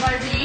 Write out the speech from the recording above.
Barbie.